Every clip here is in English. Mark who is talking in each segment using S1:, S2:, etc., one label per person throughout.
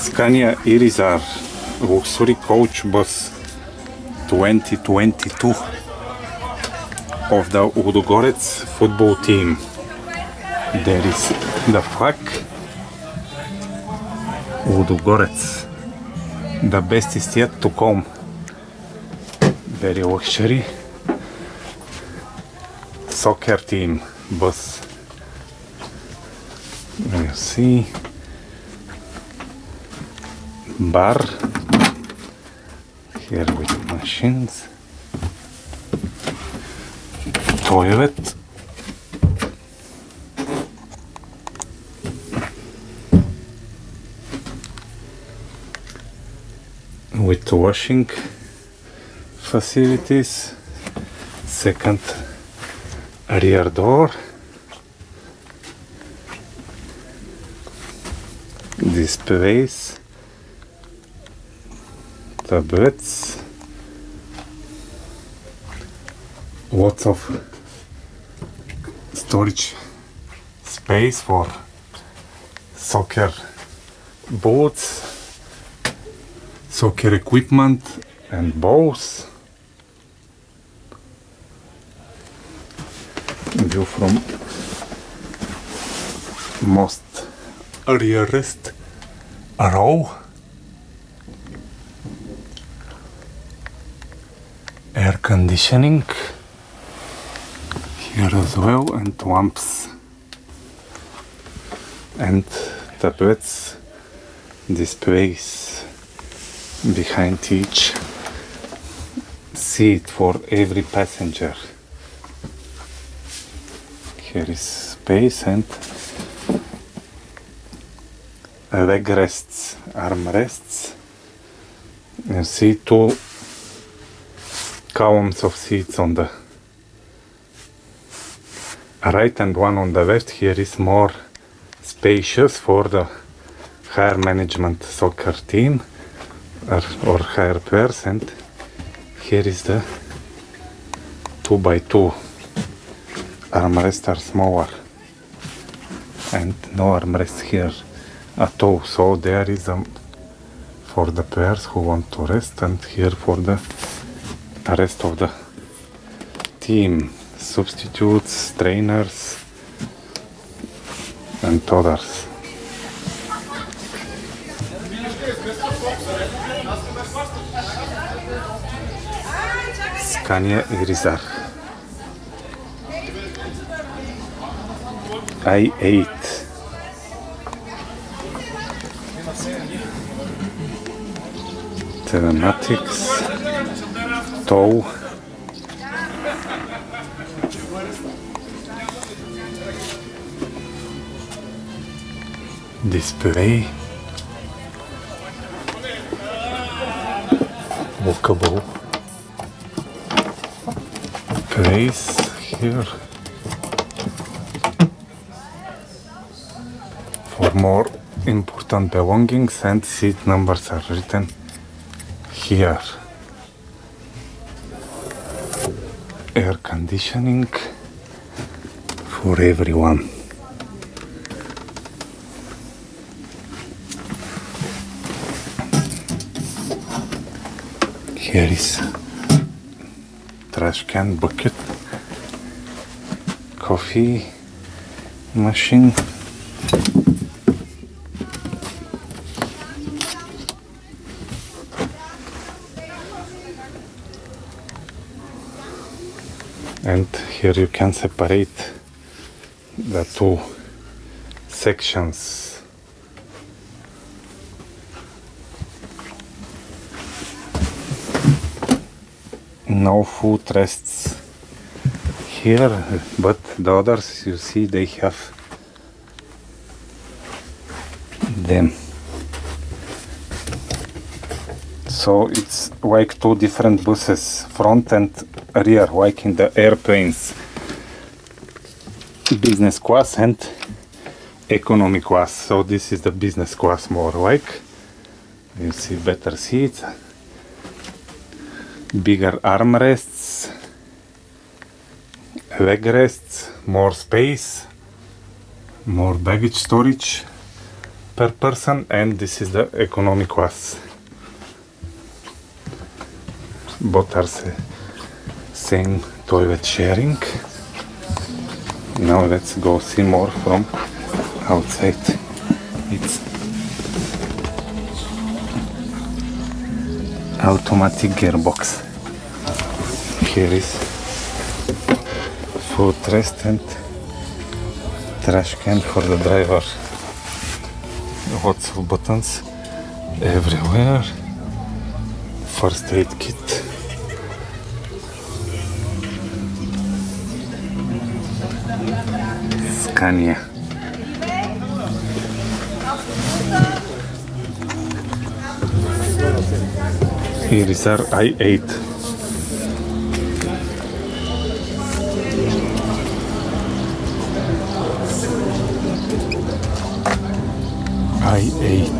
S1: Scania Irizar Luxury Coach Bus 2022 of the Udogorets football team. There is the flag Udogorets. The best is yet to come. Very luxury soccer team bus. You see bar. Here with machines. Toilet. With washing facilities. Second rear door. Displays tablets lots of storage space for soccer boots soccer equipment and balls. View from most rearest row air conditioning. Here as well and lamps and tablets displays behind each seat for every passenger. Here is space and leg rests arm rests you see two columns of seats on the right and one on the left here is more spacious for the higher management soccer team or, or higher players and here is the 2 by 2 armrests are smaller and no armrest here at all. So there is a for the players who want to rest and here for the rest of the team substitutes trainers and others Scania Irizar i8 telematics display. Walkable. Place here. For more important belongings and seat numbers are written here air conditioning for everyone. Here is trash can bucket coffee machine and here you can separate the two sections. No food rests here but the others you see they have them. So it's like two different buses front and rear like in the airplanes. Business class and economy class. So this is the business class more like. You see better seats bigger armrests leg rests more space more baggage storage per person and this is the economy class. Both are same toilet sharing. Now let's go see more from outside. It's automatic gearbox. Here is food rest and trash can for the driver. Lots of buttons everywhere. First aid kit Kanye. Here is our i8. i8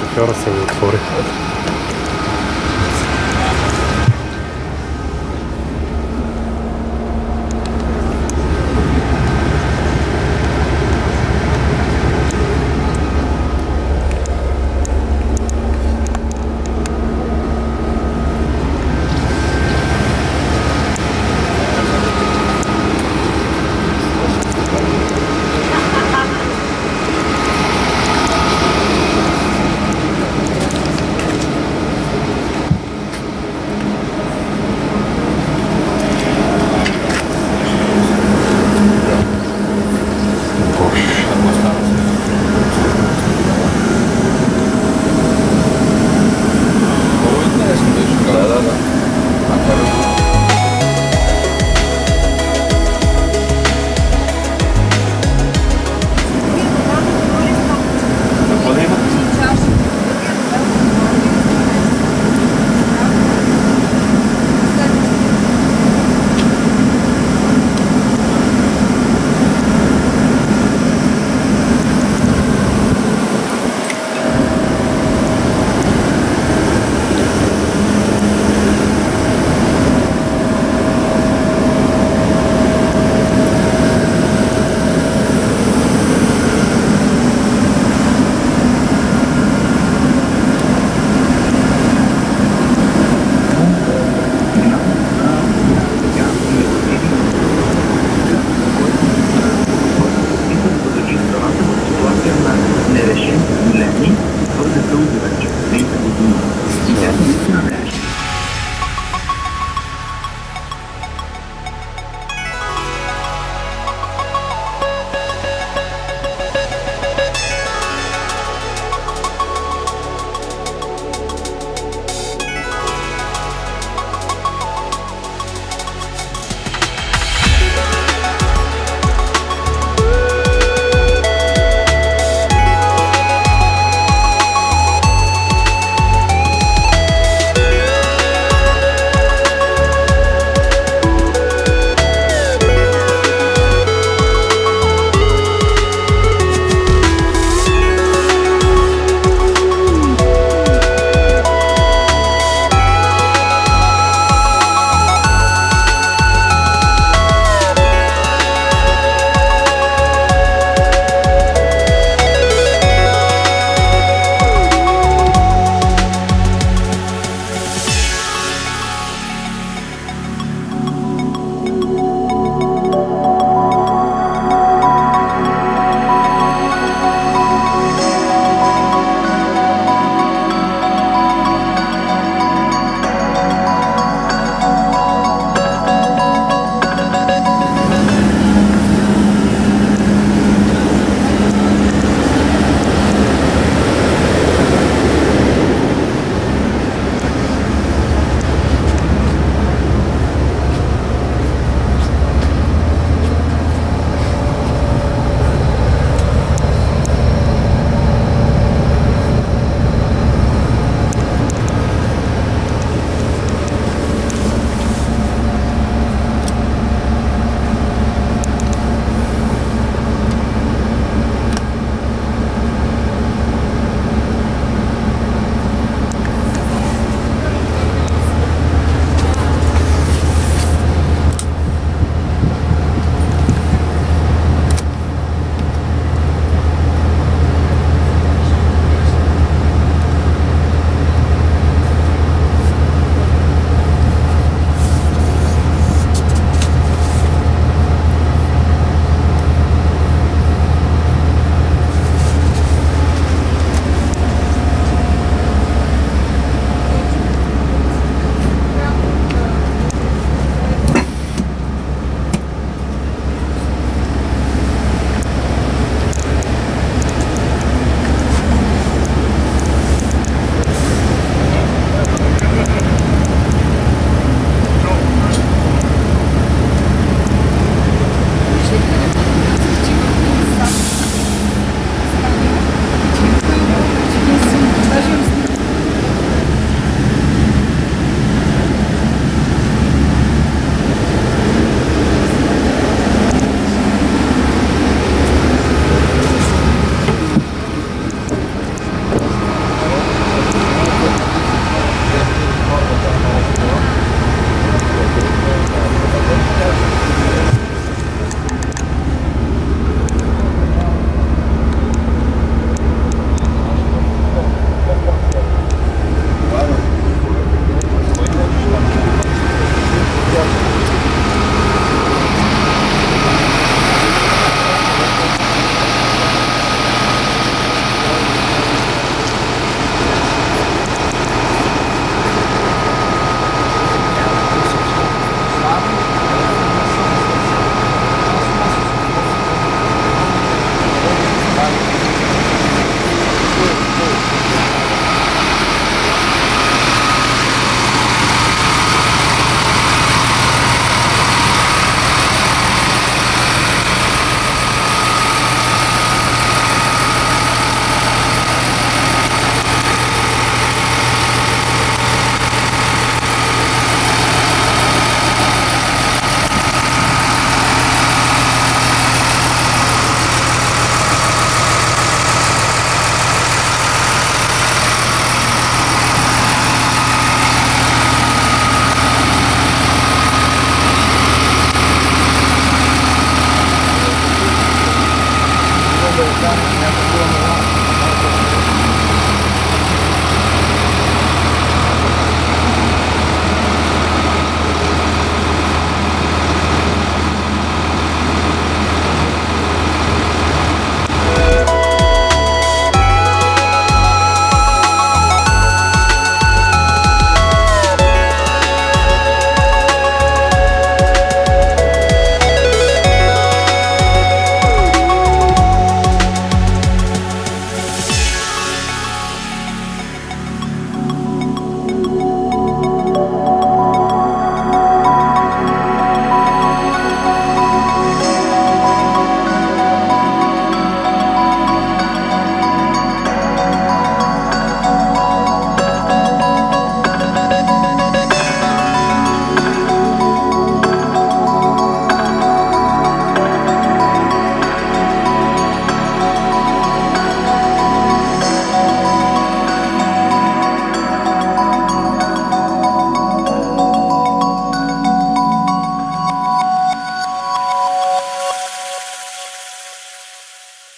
S2: шофера се
S1: отвори.